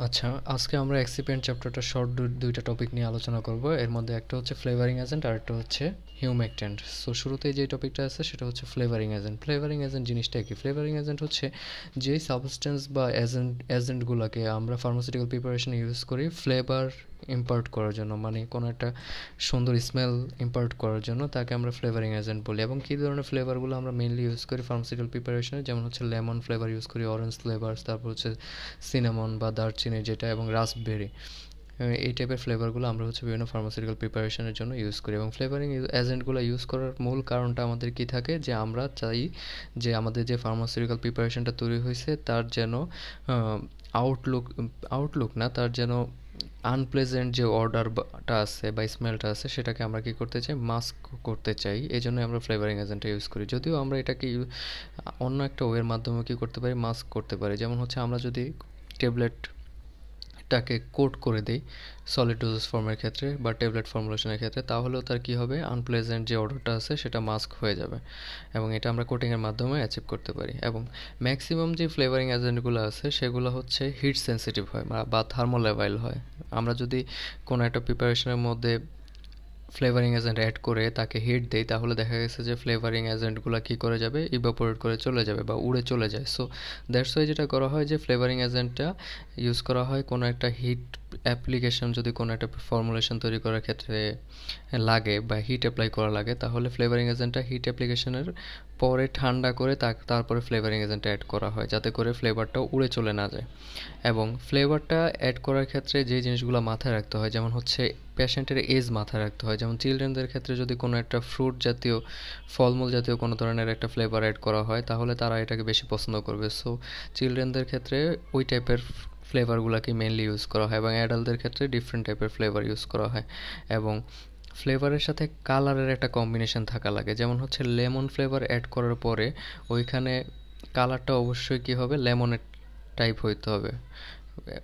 আচ্ছা আজকে আমরা অ্যাক্সিপেন্ট চ্যাপ্টারটা শর্ট দুইটা টপিক নিয়ে আলোচনা করব। এর মধ্যে একটা হচ্ছে ফ্লেভারিং এজেন্ট আর একটা হচ্ছে হিউম্যাকটেন্ট সো শুরুতেই যে টপিকটা আছে সেটা হচ্ছে ফ্লেভারিং এজেন্ট ফ্লেভারিং এজেন্ট জিনিসটা কি? ফ্লেভারিং এজেন্ট হচ্ছে যেই সাবস্টেন্স বা এজেন্ট এজেন্টগুলোকে আমরা ফার্মাসিউটিক্যাল প্রিপারেশনে ইউজ করি ফ্লেভার ইম্পার্ট করার জন্য মানে কোনো একটা সুন্দর স্মেল ইম্পার্ট করার জন্য তাকে আমরা ফ্লেভারিং এজেন্ট বলি। এবং কী ধরনের ফ্লেভারগুলো আমরা মেনলি ইউজ করি ফার্মাসিউটিক্যাল প্রিপারেশনে যেমন হচ্ছে লেমন ফ্লেভার ইউজ করি অরেঞ্জ ফ্লেভার তারপর হচ্ছে সিনামন বা দারচিনি যেটা এবং রাসবেরি এই টাইপের ফ্লেভারগুলো আমরা হচ্ছে বিভিন্ন ফার্মাসিউটিক্যাল প্রিপারেশনের জন্য ইউজ করি। এবং ফ্লেভারিং এজেন্টগুলো ইউজ করার মূল কারণটা আমাদের কি থাকে? যে আমরা চাই যে আমাদের যে ফার্মাসিউটিক্যাল প্রিপারেশনটা তৈরি হয়েছে, তার যেন আউটলুক আউটলুক না, তার যেন আনপ্লেজেন্ট যে অর্ডারটা আছে বা স্মেলটা আছে, সেটাকে আমরা কি করতে চাই? মাস্ক করতে চাই। এই জন্য আমরা ফ্লেভারিং এজেন্টটা ইউজ করি। যদিও আমরা এটাকে অন্য একটা ওয়ের মাধ্যমে কি করতে পারি? মাস্ক করতে পারি। যেমন হচ্ছে আমরা যদি ট্যাবলেট টাকে কোট করে দেই সলিড ডোজেস ফর্মের ক্ষেত্রে বা ট্যাবলেট ফর্মুলেশনের ক্ষেত্রে, তাহলেও তার কি হবে? আনপ্লেজেন্ট যে অর্ডারটা আছে, সেটা মাস্ক হয়ে যাবে এবং এটা আমরা কোটিংয়ের মাধ্যমে অ্যাচিভ করতে পারি এবং ম্যাক্সিমাম যে ফ্লেভারিং এজেন্টগুলো আছে, সেগুলো হচ্ছে হিট সেন্সিটিভ হয় বা থার্মোলেভাইল হয়। আমরা যদি কোনো একটা প্রিপারেশনের মধ্যে ফ্লেভারিং এজেন্ট অ্যাড করে তাকে হিট দেয় তাহলে দেখা গেছে যে ফ্লেভারিং এজেন্টগুলো কী করে যাবে? ইভাপোরেট করে চলে যাবে বা উড়ে চলে যায়। সো দ্যাটস ওয়াই যেটা করা হয় যে ফ্লেভারিং এজেন্টটা ইউজ করা হয় কোনো একটা হিট অ্যাপ্লিকেশন যদি কোনো একটা ফর্মুলেশন তৈরি করার ক্ষেত্রে লাগে বা হিট অ্যাপ্লাই করা লাগে, তাহলে ফ্লেভারিং এজেন্টটা হিট অ্যাপ্লিকেশনের পরে ঠান্ডা করে তারপরে ফ্লেভারিং এজেন্ট অ্যাড করা হয়, যাতে করে ফ্লেভারটা উড়ে চলে না যায়। এবং ফ্লেভারটা অ্যাড করার ক্ষেত্রে যে জিনিসগুলো মাথায় রাখতে হয়, যেমন হচ্ছে পেশেন্টের এজ মাথায় রাখতে হয়। যেমন চিলড্রেনদের ক্ষেত্রে যদি কোনো একটা ফ্রুট জাতীয়, ফলমূল জাতীয় কোনো ধরনের একটা ফ্লেভার অ্যাড করা হয়, তাহলে তারা এটাকে বেশি পছন্দ করবে। সো চিলড্রেনদের ক্ষেত্রে ওই টাইপের ফ্লেভারগুলোকে মেনলি ইউজ করা হয় এবং অ্যাডাল্টদের ক্ষেত্রে ডিফারেন্ট টাইপের ফ্লেভার ইউজ করা হয়। এবং ফ্লেভারের সাথে কালারের একটা কম্বিনেশন থাকা লাগে। যেমন হচ্ছে লেমন ফ্লেভার অ্যাড করার পরে ওইখানে কালারটা অবশ্যই কী হবে? লেমনের টাইপ হইতে হবে।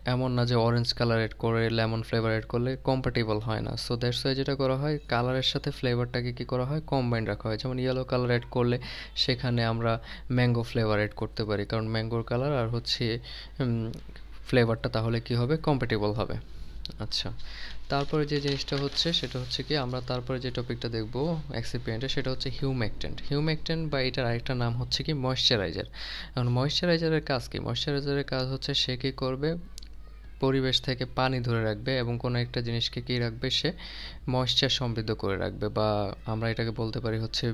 এমন না যে অরেঞ্জ কালার এড করে, লেমন ফ্লেভার এড করলে কম্প্যাটেবল হয় না। সো দ্যাটস ওয়াই যেটা করা হয়, কালারের সাথে ফ্লেভারটাকে কী করা হয়? কম্বাইন রাখা হয়। যেমন ইয়েলো কালার এড করলে সেখানে আমরা ম্যাঙ্গো ফ্লেভার এড করতে পারি। কারণ ম্যাঙ্গোর কালার আর হচ্ছে ফ্লেভারটা তাহলে কি হবে? কম্প্যাটেবল হবে। আচ্ছা। তারপরে যে জিনিসটা হচ্ছে, সেটা হচ্ছে কি, আমরা তারপরে যে টপিকটা দেখব এক্সিপিয়েন্টে সেটা হচ্ছে হিউমেকটেন্ট হিউমেকটেন্ট বা এটার আরেকটা নাম হচ্ছে কি ময়শ্চারাইজার এখন ময়শ্চারাইজারের কাজ কি? ময়শ্চারাইজারের কাজ হচ্ছে সে কী করবে? পরিবেশ থেকে পানি ধরে রাখবে এবং কোনো একটা জিনিসকে কী রাখবে? সে ময়শ্চার সমৃদ্ধ করে রাখবে বা আমরা এটাকে বলতে পারি হচ্ছে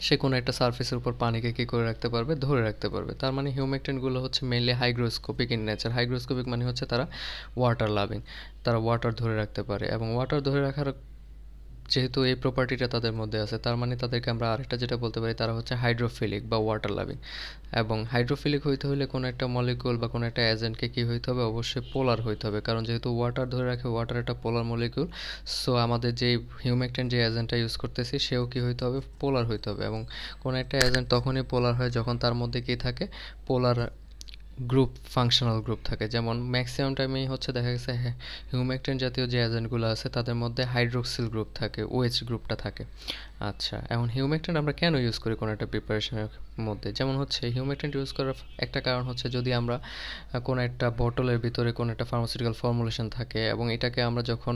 সে কোনো একটা সার্ফেসের উপর পানিকে কী করে রাখতে পারবে? ধরে রাখতে পারবে। তার মানে হিউমেকটেনগুলো হচ্ছে mainly hygroscopic in nature hygroscopic মানে হচ্ছে তারা ওয়াটার লাভিং তারা ওয়াটার ধরে রাখতে পারে এবং ওয়াটার ধরে রাখার যেহেতু এই প্রপার্টিটা তাদের মধ্যে আছে, তার মানে তাদেরকে আমরা আরেকটা যেটা বলতে পারি, তারা হচ্ছে হাইড্রোফিলিক বা ওয়াটার লাভিং এবং হাইড্রোফিলিক হইতে হলে কোনো একটা মলিকুল বা কোনো একটা এজেন্টকে কী হইতে হবে? অবশ্যই পোলার হইতে হবে। কারণ যেহেতু ওয়াটার ধরে রাখে ওয়াটার একটা পোলার মলিকুল সো আমাদের যে হিউমেকটেন যে এজেন্টটা ইউজ করতেছি, সেও কী হইতে হবে? পোলার হইতে হবে। এবং কোনো একটা এজেন্ট তখনই পোলার হয় যখন তার মধ্যে কী থাকে? পোলার গ্রুপ ফাংশনাল গ্রুপ থাকে। যেমন ম্যাক্সিমাম টাইমেই হচ্ছে দেখা গেছে হ্যাঁ হিউমেকটেন জাতীয় যে এজেন্টগুলো আছে, তাদের মধ্যে হাইড্রোক্সিল গ্রুপ থাকে ওএইচ গ্রুপটা থাকে। আচ্ছা এখন হিউমেকটেন আমরা কেন ইউজ করি কোনো একটা প্রিপারেশনের মধ্যে? যেমন হচ্ছে হিউমেকটেন ইউজ করার একটা কারণ হচ্ছে যদি আমরা কোনো একটা বটলের ভিতরে কোনো একটা ফার্মাসিউটিক্যাল ফর্মুলেশন থাকে এবং এটাকে আমরা যখন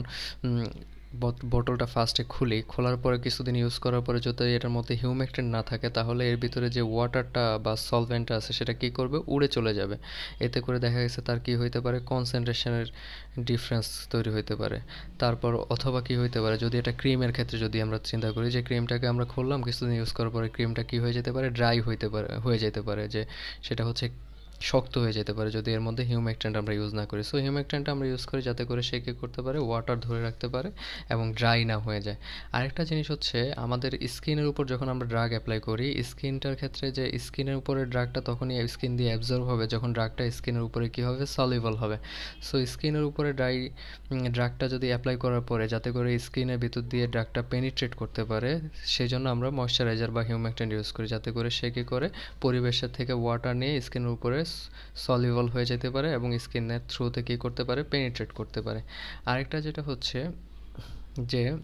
বোতলটা ফার্স্টে খুলি। খোলার পরে কিছুদিন ইউজ করার পরে যদি এটার মধ্যে হিউমেকটেন্ট না থাকে, তাহলে এর ভিতরে যে ওয়াটারটা বা সলভেন্টটা আছে, সেটা কী করবে? উড়ে চলে যাবে। এতে করে দেখা গেছে তার কী হইতে পারে? কনসেন্ট্রেশনের ডিফারেন্স তৈরি হইতে পারে। তারপর অথবা কী হইতে পারে? যদি এটা ক্রিমের ক্ষেত্রে যদি আমরা চিন্তা করি যে ক্রিমটাকে আমরা খুললাম, কিছুদিন ইউজ করার পরে ক্রিমটা কী হয়ে যেতে পারে? ড্রাই হইতে পারে, হয়ে যেতে পারে। যে সেটা হচ্ছে শক্ত হয়ে যেতে পারে যদি এর মধ্যে হিউমেকট্যান্ট আমরা ইউজ না করি। সো হিউমেকট্যান্ট আমরা ইউজ করি যাতে করে সে কী করতে পারে? ওয়াটার ধরে রাখতে পারে এবং ড্রাই না হয়ে যায়। আরেকটা জিনিস হচ্ছে, আমাদের স্কিনের উপর যখন আমরা ড্রাগ অ্যাপ্লাই করি স্কিনটার ক্ষেত্রে যে স্কিনের উপরে ড্রাগটা তখনই স্কিন দিয়ে অ্যাবজর্ব হবে। যখন ড্রাগটা স্কিনের উপরে কী হবে? সলিবল হবে। সো স্কিনের উপরে ড্রাই ড্রাগটা যদি অ্যাপ্লাই করার পরে যাতে করে স্কিনের ভিতর দিয়ে ড্রাগটা পেনিট্রেট করতে পারে সেই জন্য আমরা ময়শ্চারাইজার বা হিউমেকট্যান্ট ইউজ করি। যাতে করে সে কী করে? পরিবেশের থেকে ওয়াটার নিয়ে স্কিনের উপরে সলিবল হয়ে যেতে পারে এবং স্কিনের থ্রুতে কী করতে পারে? পেনিট্রেট করতে পারে। আরেকটা যেটা হচ্ছে যে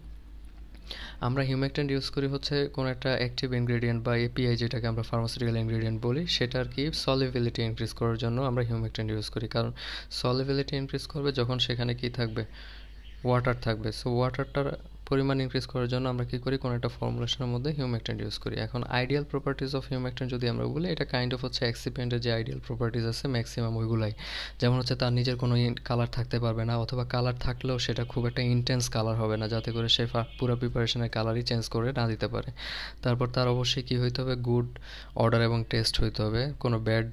আমরা হিউমেকটেন্ট ইউজ করি হচ্ছে কোনো একটা অ্যাক্টিভ ইনগ্রেডিয়েন্ট বা এপিআই যেটাকে আমরা ফার্মাসিউটিক্যাল ইনগ্রেডিয়েন্ট বলি সেটা আর কি সলিবিলিটি ইনক্রিজ করার জন্য আমরা হিউমেকটেন্ট ইউজ করি। কারণ সলিবিলিটি ইনক্রিজ করবে যখন সেখানে কি থাকবে? ওয়াটার থাকবে। সো ওয়াটারটার পরিমাণ ইনক্রিজ করার জন্য আমরা কী করি? কোনো একটা ফর্মুলেশনের মধ্যে হিউমেকটেন্ট ইউজ করি। এখন আইডিয়াল প্রপার্টিজ অফ হিউমেকটেন্ট যদি আমরা বলি, এটা কাইন্ড অফ হচ্ছে অ্যাক্সিপেন্টের যে আইডিয়াল প্রপার্টিজ আছে ম্যাক্সিমাম ওইগুলাই। যেমন হচ্ছে তার নিজের কোনো কালার থাকতে পারবে না, অথবা কালার থাকলেও সেটা খুব একটা ইন্টেন্স কালার হবে না, যাতে করে সে পুরো প্রিপারেশনের কালারই চেঞ্জ করে না দিতে পারে। তারপর তার অবশ্যই কী হইতে হবে? গুড অর্ডার এবং টেস্ট হইতে হবে। কোনো ব্যাড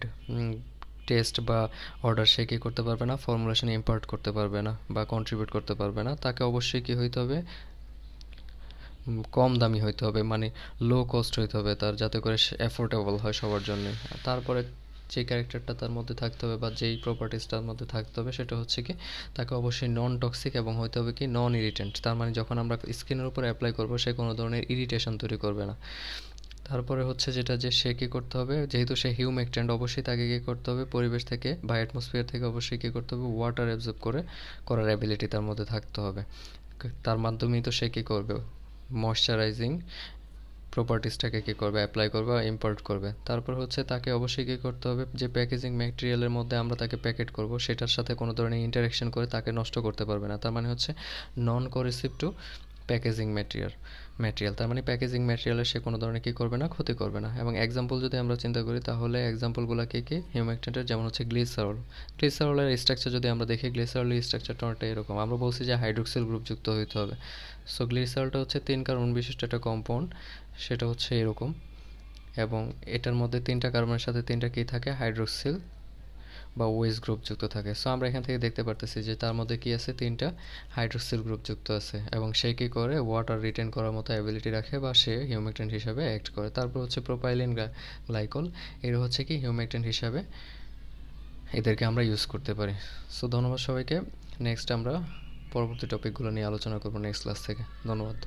টেস্ট বা অর্ডার সে কী করতে পারবে না? ফর্মুলেশন ইম্পার্ট করতে পারবে না বা কন্ট্রিবিউট করতে পারবে না। তাকে অবশ্যই কী হইতে হবে? কম দামি হইতে হবে মানে লো কস্ট হইতে হবে তার, যাতে করে অ্যাফোর্ডেবল হয় সবার জন্য। তারপরে যে ক্যারেক্টারটা তার মধ্যে থাকতে হবে বা যেই প্রপার্টিসটার মধ্যে থাকতে হবে সেটা হচ্ছে কি, তাকে অবশ্যই নন টক্সিক এবং হইতে হবে কি নন ইরিটেন্ট তার মানে যখন আমরা স্কিনের উপর অ্যাপ্লাই করব সে কোনো ধরনের ইরিটেশন তৈরি করবে না। তারপরে হচ্ছে যেটা যে সে কী করতে হবে, যেহেতু সে হিউমেকটেন্ট অবশ্যই তাকে কী করতে হবে, পরিবেশ থেকে বা অ্যাটমসফিয়ার থেকে অবশ্যই কী করতে হবে ওয়াটার অ্যাবজর্ব করে, করার অ্যাবিলিটি তার মধ্যে থাকতে হবে। তার মাধ্যমেই তো সে কী করবে? ময়শ্চারাইজিং প্রপার্টিসটাকে কী করবে? অ্যাপ্লাই করবে বা ইম্পোর্ট করবে? তারপর হচ্ছে তাকে অবশ্যই কী করতে হবে? যে প্যাকেজিং ম্যাটেরিয়ালের মধ্যে আমরা তাকে প্যাকেট করব, সেটার সাথে কোনো ধরনের ইন্টারাকশন করে তাকে নষ্ট করতে পারবে না। তার মানে হচ্ছে non corrosive to packaging material material তার মানে প্যাকেজিং ম্যাটেরিয়ালের সে কোনো ধরনের কী করবে না, ক্ষতি করবে না। এবং এক্সাম্পল যদি আমরা চিন্তা করি, তাহলে এক্সাম্পলগুলো কী কী? হিউম্যাকটেন্টের যেমন হচ্ছে গ্লিসারল গ্লিসারলের স্ট্রাকচার যদি আমরা দেখি গ্লিসারলের স্ট্রাকচারটা অনেকটা এরকম। আমরা বলছি যে হাইড্রোক্সিল গ্রুপ যুক্ত হইতে হবে। সো গ্লিসারলটা হচ্ছে তিন কার্বন বিশিষ্ট একটা কম্পাউন্ড সেটা হচ্ছে এরকম। এবং এটার মধ্যে তিনটা কার্বনের সাথে তিনটা কী থাকে? হাইড্রোক্সিল বা ওয়েস গ্রুপ যুক্ত থাকে। সো আমরা এখান থেকে দেখতে পারতেছি যে তার মধ্যে কি আছে? তিনটা হাইড্রোক্সিল গ্রুপ যুক্ত আছে এবং সে কী করে? ওয়াটার রিটেন করার মতো অ্যাবিলিটি রাখে বা সে হিউমেকটেন্ট হিসাবে অ্যাক্ট করে। তারপর হচ্ছে প্রোপাইলিন গ্লাইকল এর হচ্ছে কি হিউমেকটেন্ট হিসাবে এদেরকে আমরা ইউজ করতে পারি। সো ধন্যবাদ সবাইকে। নেক্সট আমরা পরবর্তী টপিকগুলো নিয়ে আলোচনা করব নেক্সট ক্লাস থেকে। ধন্যবাদ।